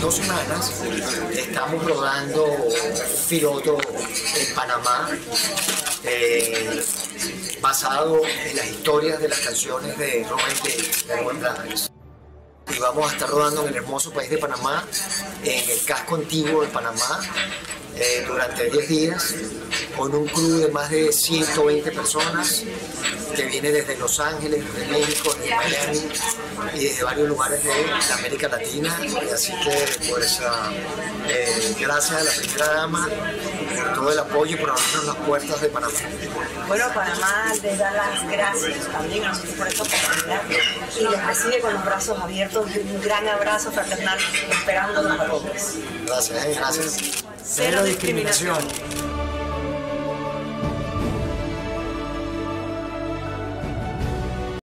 dos semanas estamos rodando piloto en Panamá, eh, basado en las historias de las canciones de Robert Blades. Y vamos a estar rodando en el hermoso país de Panamá, en el casco antiguo de Panamá, eh, durante 10 días, con un crew de más de 120 personas que viene desde Los Ángeles, desde México, desde Miami y desde varios lugares de la América Latina. Y así que, pues, eh, gracias a la primera dama por todo el apoyo y por abrirnos las puertas de Panamá. Bueno, Panamá les da las gracias también a nosotros por esta oportunidad y les recibe con los brazos abiertos y un gran abrazo fraternal esperándonos a todos. Gracias, eh, gracias. Cero discriminación.